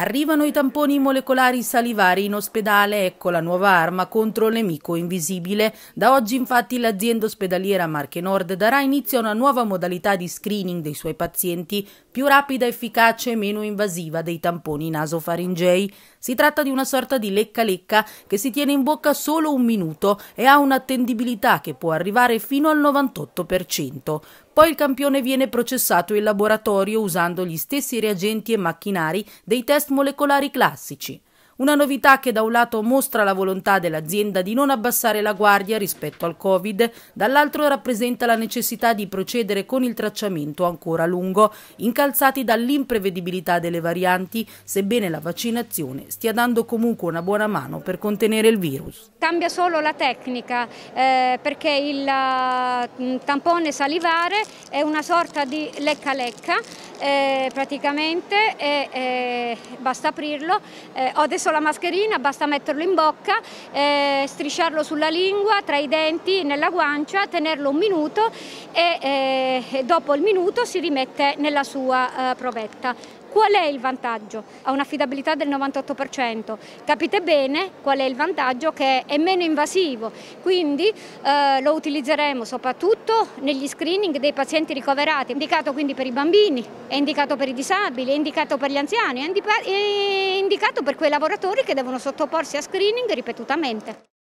Arrivano i tamponi molecolari salivari in ospedale, ecco la nuova arma contro il nemico invisibile. Da oggi infatti l'azienda ospedaliera Marche Nord darà inizio a una nuova modalità di screening dei suoi pazienti, più rapida, efficace e meno invasiva dei tamponi nasofaringei. Si tratta di una sorta di lecca-lecca che si tiene in bocca solo un minuto e ha un'attendibilità che può arrivare fino al 98%. Poi il campione viene processato in laboratorio usando gli stessi reagenti e macchinari dei test molecolari classici. Una novità che da un lato mostra la volontà dell'azienda di non abbassare la guardia rispetto al Covid, dall'altro rappresenta la necessità di procedere con il tracciamento ancora lungo, incalzati dall'imprevedibilità delle varianti, sebbene la vaccinazione stia dando comunque una buona mano per contenere il virus. Cambia solo la tecnica eh, perché il uh, tampone salivare è una sorta di lecca-lecca eh, praticamente e eh, basta aprirlo. Eh, adesso la mascherina, basta metterlo in bocca, eh, strisciarlo sulla lingua, tra i denti, nella guancia, tenerlo un minuto e eh, dopo il minuto si rimette nella sua eh, provetta. Qual è il vantaggio? Ha un'affidabilità del 98%. Capite bene qual è il vantaggio che è meno invasivo, quindi eh, lo utilizzeremo soprattutto negli screening dei pazienti ricoverati. Indicato quindi per i bambini, è indicato per i disabili, è indicato per gli anziani, è indicato per quei lavoratori che devono sottoporsi a screening ripetutamente.